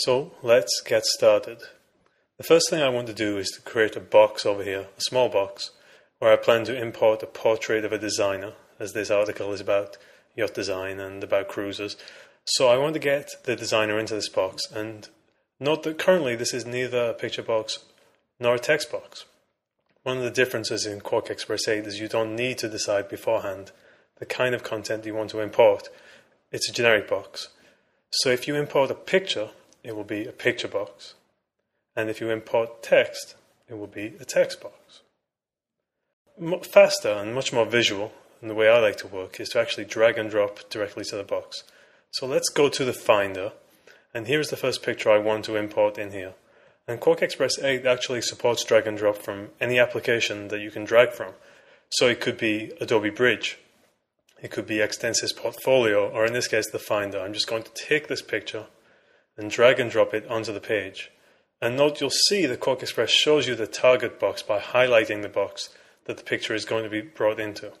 So let's get started. The first thing I want to do is to create a box over here, a small box, where I plan to import a portrait of a designer, as this article is about yacht design and about cruisers. So I want to get the designer into this box and note that currently this is neither a picture box nor a text box. One of the differences in QuarkXPress 8 is you don't need to decide beforehand the kind of content you want to import. It's a generic box. So if you import a picture, it will be a picture box. And if you import text, it will be a text box. Faster and much more visual, and the way I like to work, is to actually drag and drop directly to the box. So let's go to the Finder, and here's the first picture I want to import in here. And QuarkXPress 8 actually supports drag and drop from any application that you can drag from. So it could be Adobe Bridge, it could be Extensis Portfolio, or in this case, the Finder. I'm just going to take this picture and drag and drop it onto the page. And note you'll see the QuarkXPress shows you the target box by highlighting the box that the picture is going to be brought into.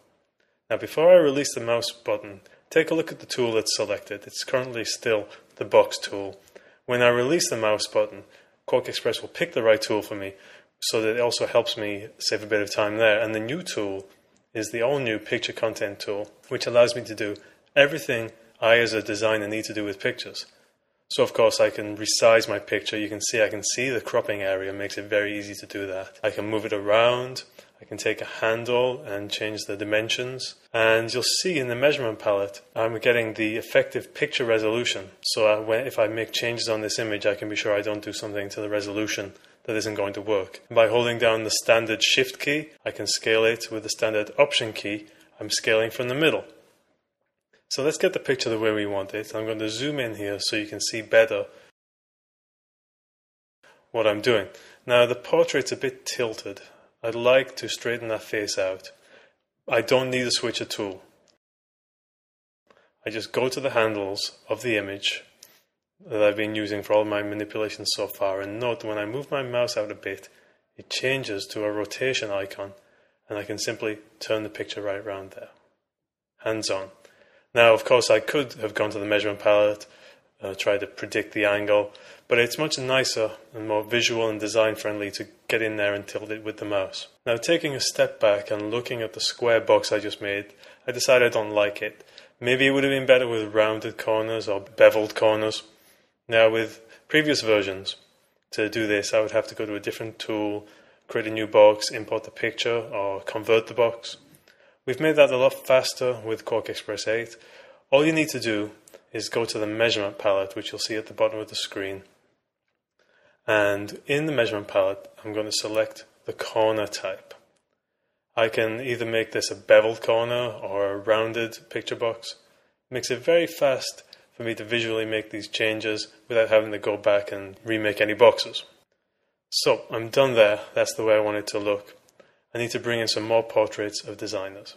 Now before I release the mouse button, take a look at the tool that's selected. It's currently still the box tool. When I release the mouse button, QuarkXPress will pick the right tool for me so that it also helps me save a bit of time there. And the new tool is the all new picture content tool, which allows me to do everything I as a designer need to do with pictures. So of course I can resize my picture. You can see I can see the cropping area makes it very easy to do that. I can move it around. I can take a handle and change the dimensions. And you'll see in the measurement palette, I'm getting the effective picture resolution. So if I make changes on this image, I can be sure I don't do something to the resolution that isn't going to work. By holding down the standard shift key, I can scale it with the standard option key. I'm scaling from the middle. So let's get the picture the way we want it. I'm going to zoom in here so you can see better what I'm doing. Now the portrait's a bit tilted. I'd like to straighten that face out. I don't need to switch a tool. I just go to the handles of the image that I've been using for all my manipulations so far and note when I move my mouse out a bit, it changes to a rotation icon and I can simply turn the picture right around there. Hands on. Now, of course, I could have gone to the measurement palette, uh, try to predict the angle, but it's much nicer and more visual and design friendly to get in there and tilt it with the mouse. Now, taking a step back and looking at the square box I just made, I decided I don't like it. Maybe it would have been better with rounded corners or beveled corners. Now, with previous versions, to do this, I would have to go to a different tool, create a new box, import the picture, or convert the box. We've made that a lot faster with QuarkXPress 8. All you need to do is go to the measurement palette, which you'll see at the bottom of the screen. And in the measurement palette, I'm going to select the corner type. I can either make this a beveled corner or a rounded picture box. It makes it very fast for me to visually make these changes without having to go back and remake any boxes. So I'm done there. That's the way I want it to look. I need to bring in some more portraits of designers.